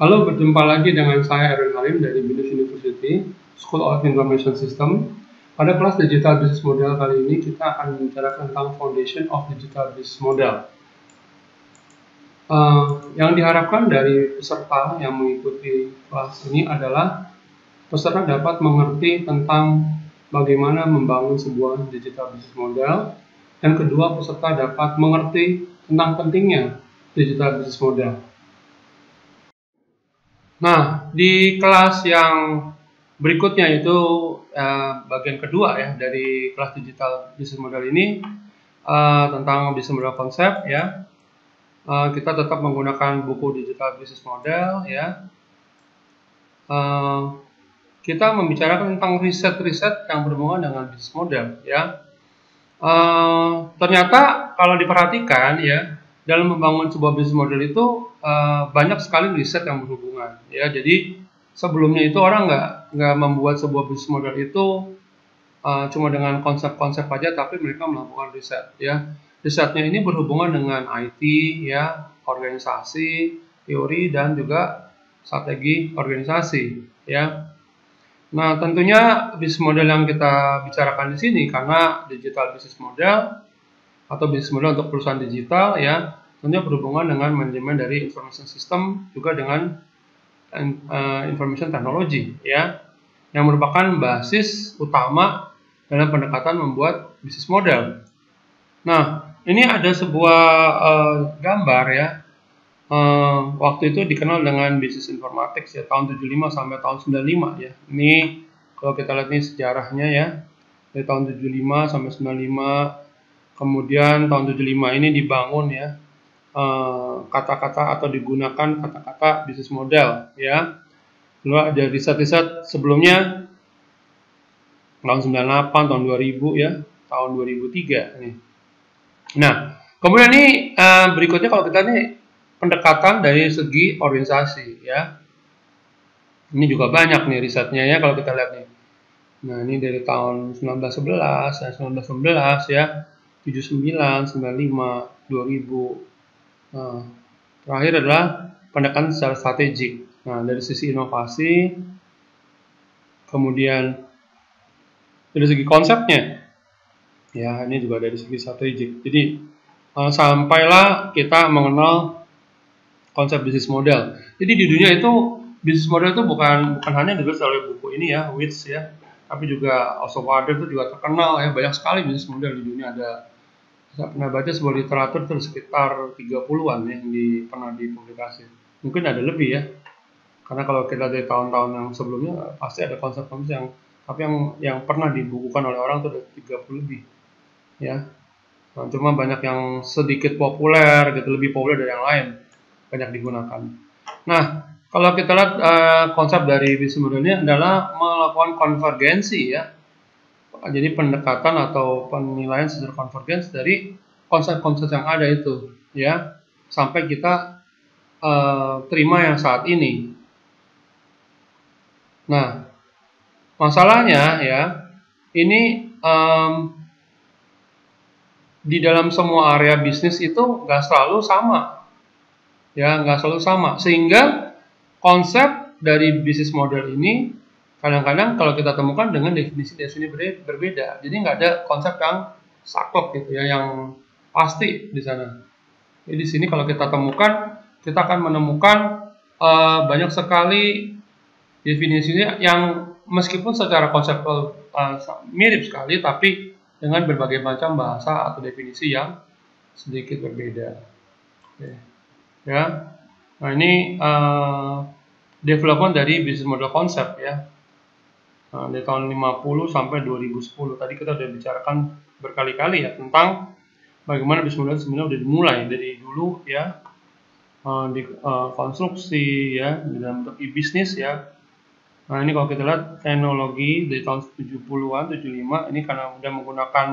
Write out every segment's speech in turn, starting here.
Halo, berjumpa lagi dengan saya Erwin Halim dari Binus University School of Information System. Pada kelas Digital Business Model kali ini kita akan bicara tentang Foundation of Digital Business Model. Uh, yang diharapkan dari peserta yang mengikuti kelas ini adalah peserta dapat mengerti tentang bagaimana membangun sebuah digital business model, dan kedua peserta dapat mengerti tentang pentingnya digital business model. Nah, di kelas yang berikutnya itu eh, bagian kedua ya dari kelas digital business model ini eh, tentang business model konsep ya. Eh, kita tetap menggunakan buku digital business model ya. Eh, kita membicarakan tentang riset-riset yang berhubungan dengan business model ya. Uh, ternyata kalau diperhatikan ya dalam membangun sebuah bisnis model itu uh, banyak sekali riset yang berhubungan ya. Jadi sebelumnya itu orang nggak nggak membuat sebuah bisnis model itu uh, cuma dengan konsep-konsep aja tapi mereka melakukan riset ya. Risetnya ini berhubungan dengan IT ya organisasi teori dan juga strategi organisasi ya. Nah tentunya bisnis model yang kita bicarakan di sini karena digital business model atau bisnis model untuk perusahaan digital ya tentunya berhubungan dengan manajemen dari information system juga dengan uh, information technology ya yang merupakan basis utama dalam pendekatan membuat bisnis model. Nah, ini ada sebuah uh, gambar ya. Uh, waktu itu dikenal dengan bisnis informatics ya tahun 75 sampai tahun 95 ya. Ini kalau kita lihat ini sejarahnya ya. Dari tahun 75 sampai 95 kemudian tahun 75 ini dibangun ya eh, kata-kata uh, atau digunakan kata-kata bisnis model ya. Lalu ada riset-riset sebelumnya tahun 98 tahun 2000 ya tahun 2003 ini nah kemudian ini uh, berikutnya kalau kita nih pendekatan dari segi organisasi ya. Ini juga banyak nih risetnya ya kalau kita lihat nih. Nah ini dari tahun 1911 dan 1911 ya 79, 95, 2000. Nah, terakhir adalah pendekatan secara strategik. Nah, dari sisi inovasi, kemudian dari segi konsepnya, ya ini juga dari segi strategik. Jadi uh, sampailah kita mengenal konsep bisnis model. Jadi di dunia itu bisnis model itu bukan bukan hanya ditulis oleh buku ini ya, Wits ya, tapi juga Oswald itu juga terkenal ya banyak sekali bisnis model di dunia ada saya pernah baca sebuah literatur itu sekitar 30-an ya, yang di, pernah dipublikasi. Mungkin ada lebih ya. Karena kalau kita dari tahun-tahun yang sebelumnya pasti ada konsep-konsep yang tapi yang yang pernah dibukukan oleh orang itu ada 30 lebih. Ya. Nah, cuma banyak yang sedikit populer gitu, lebih populer dari yang lain. Banyak digunakan. Nah, kalau kita lihat uh, konsep dari bisnis model ini adalah melakukan konvergensi ya jadi pendekatan atau penilaian secara konvergens dari konsep-konsep yang ada itu ya sampai kita uh, terima yang saat ini. Nah, masalahnya ya ini um, di dalam semua area bisnis itu nggak selalu sama, ya nggak selalu sama sehingga konsep dari bisnis model ini kadang-kadang kalau kita temukan dengan definisi-definisi berbeda. Jadi nggak ada konsep yang saklek gitu ya, yang pasti di sana. Jadi di sini kalau kita temukan, kita akan menemukan uh, banyak sekali definisinya yang meskipun secara konseptual uh, mirip sekali, tapi dengan berbagai macam bahasa atau definisi yang sedikit berbeda. Oke. Ya, nah ini uh, development dari business model konsep ya Nah, dari tahun 50 sampai 2010 tadi kita sudah bicarakan berkali-kali ya tentang bagaimana model sebenarnya sudah dimulai dari dulu ya uh, di uh, konstruksi ya di dalam bentuk e-bisnis ya. Nah, ini kalau kita lihat teknologi dari tahun 70-an, 75 ini karena sudah menggunakan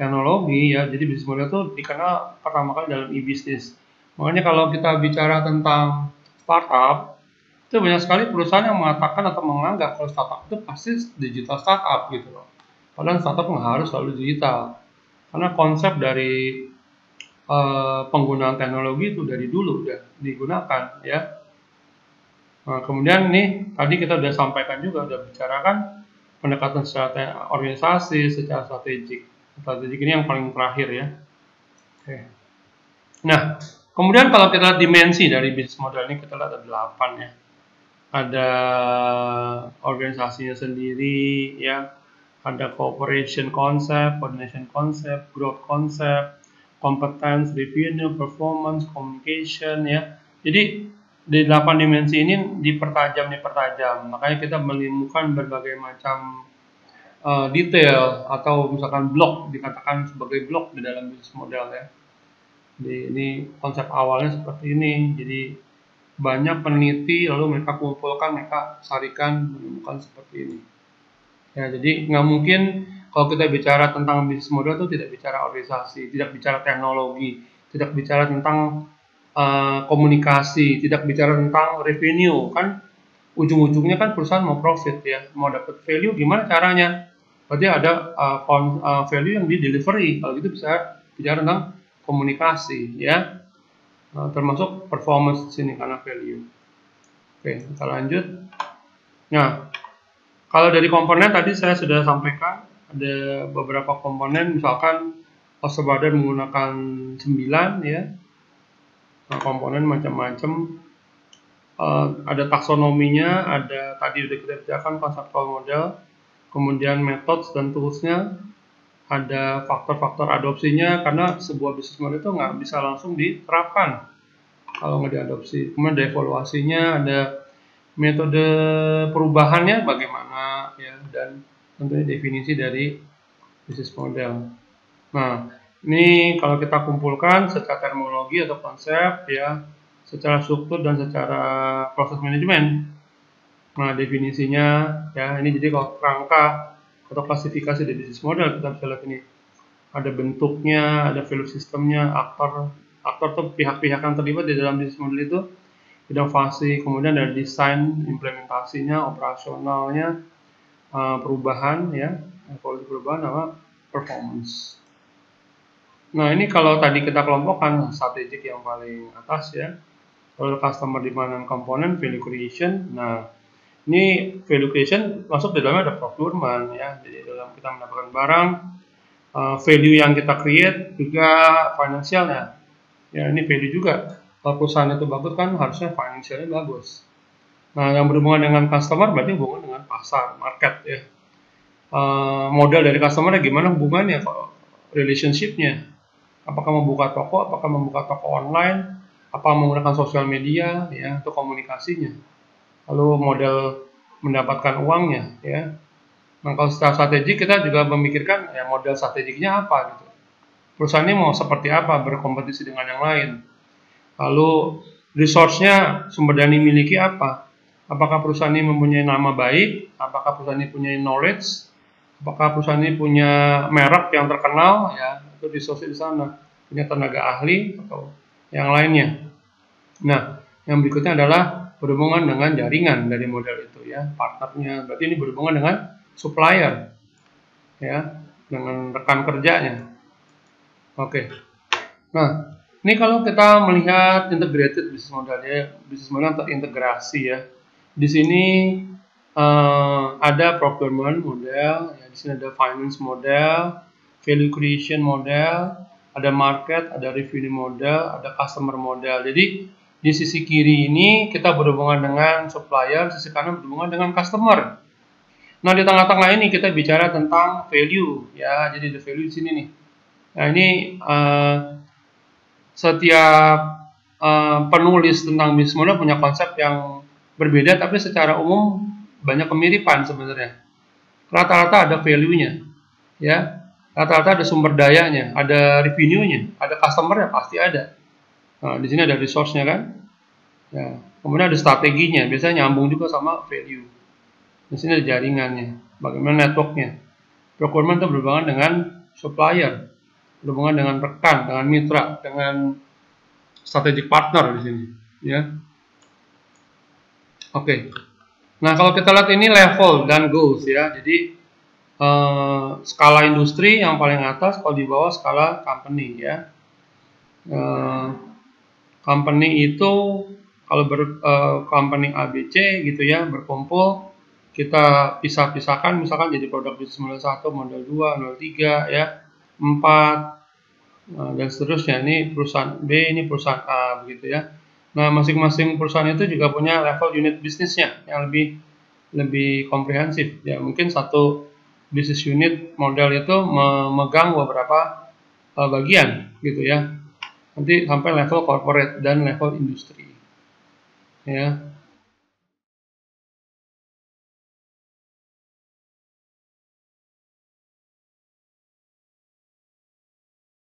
teknologi ya. Jadi bisnis model itu dikenal pertama kali dalam e-bisnis. Makanya kalau kita bicara tentang startup itu banyak sekali perusahaan yang mengatakan atau menganggap kalau startup itu pasti digital startup gitu loh. Padahal startup nggak harus selalu digital. Karena konsep dari uh, penggunaan teknologi itu dari dulu udah digunakan ya. Nah, kemudian nih tadi kita sudah sampaikan juga, sudah bicarakan pendekatan secara organisasi, secara strategik. Strategik ini yang paling terakhir ya. Oke. Nah, kemudian kalau kita lihat dimensi dari bisnis model ini, kita lihat ada delapan ya. Ada organisasinya sendiri ya, ada cooperation concept, coordination concept, growth concept, competence, revenue, performance, communication ya. Jadi di delapan dimensi ini dipertajam dipertajam. Makanya kita menemukan berbagai macam uh, detail atau misalkan blok dikatakan sebagai blok di dalam bisnis model ya. Di, ini konsep awalnya seperti ini. Jadi banyak peneliti lalu mereka kumpulkan mereka sarikan menemukan seperti ini ya jadi nggak mungkin kalau kita bicara tentang bisnis model itu tidak bicara organisasi tidak bicara teknologi tidak bicara tentang uh, komunikasi, tidak bicara tentang revenue kan ujung-ujungnya kan perusahaan mau profit ya, mau dapat value gimana caranya? Berarti ada uh, value yang di delivery. Kalau gitu bisa bicara tentang komunikasi ya. Uh, termasuk performance di sini karena value. Oke, kita lanjut. Nah, kalau dari komponen tadi saya sudah sampaikan ada beberapa komponen misalkan cost menggunakan 9 ya nah, komponen macam-macam uh, ada taksonominya ada tadi sudah kita bicarakan konseptual model kemudian metode dan toolsnya ada faktor-faktor adopsinya karena sebuah bisnis model itu nggak bisa langsung diterapkan kalau nggak diadopsi kemudian ada evaluasinya ada metode perubahannya bagaimana ya dan tentunya definisi dari bisnis model nah ini kalau kita kumpulkan secara terminologi atau konsep ya, secara struktur dan secara proses manajemen. Nah, definisinya ya ini jadi kalau kerangka atau klasifikasi dari bisnis model kita bisa lihat ini. Ada bentuknya, ada value sistemnya, aktor aktor atau pihak-pihak yang terlibat di dalam bisnis model itu inovasi, kemudian ada desain, implementasinya, operasionalnya, eh, perubahan ya, evaluasi perubahan sama performance. Nah ini kalau tadi kita kelompokkan strategik yang paling atas ya, lalu customer demand dan komponen value creation. Nah ini value creation masuk di dalamnya ada procurement ya, jadi dalam kita mendapatkan barang, uh, value yang kita create juga finansialnya. Ya ini value juga. Kalau perusahaan itu bagus kan harusnya finansialnya bagus. Nah yang berhubungan dengan customer berarti hubungan dengan pasar, market ya. Uh, model dari customer gimana hubungannya, relationshipnya apakah membuka toko, apakah membuka toko online, apa menggunakan sosial media ya untuk komunikasinya. Lalu model mendapatkan uangnya ya. Nah kalau secara strategi kita juga memikirkan ya model strategiknya apa gitu. Perusahaan ini mau seperti apa berkompetisi dengan yang lain. Lalu resource-nya sumber daya miliki apa? Apakah perusahaan ini mempunyai nama baik? Apakah perusahaan ini punya knowledge? Apakah perusahaan ini punya merek yang terkenal ya? itu resource di sana punya tenaga ahli atau yang lainnya. Nah, yang berikutnya adalah berhubungan dengan jaringan dari model itu ya, partnernya. Berarti ini berhubungan dengan supplier ya, dengan rekan kerjanya. Oke. Nah, ini kalau kita melihat integrated business model ya, bisnis model terintegrasi ya. Di sini uh, ada procurement model, ya, di sini ada finance model, value creation model, ada market, ada revenue model, ada customer model. Jadi di sisi kiri ini kita berhubungan dengan supplier, sisi kanan berhubungan dengan customer. Nah di tengah-tengah ini kita bicara tentang value, ya. Jadi the value di sini nih. Nah ini uh, setiap uh, penulis tentang bisnis model punya konsep yang berbeda, tapi secara umum banyak kemiripan sebenarnya. Rata-rata ada value-nya, ya rata-rata ada sumber dayanya, ada revenue-nya, ada customer-nya pasti ada. Nah, di sini ada resource-nya kan. Ya. Kemudian ada strateginya, biasanya nyambung juga sama value. Di sini ada jaringannya, bagaimana network-nya. Procurement itu berhubungan dengan supplier, berhubungan dengan rekan, dengan mitra, dengan strategic partner di sini, ya. Oke. Okay. Nah, kalau kita lihat ini level dan goals ya. Jadi uh, skala industri yang paling atas kalau di bawah skala company ya uh, company itu kalau ber uh, company ABC gitu ya berkumpul kita pisah-pisahkan misalkan jadi produk bisnis model 1, model 2, model 3 ya, 4 nah, dan seterusnya. Ini perusahaan B, ini perusahaan A begitu ya. Nah, masing-masing perusahaan itu juga punya level unit bisnisnya yang lebih lebih komprehensif. Ya, mungkin satu bisnis unit model itu memegang beberapa uh, bagian gitu ya. Nanti sampai level corporate dan level industri. Ya.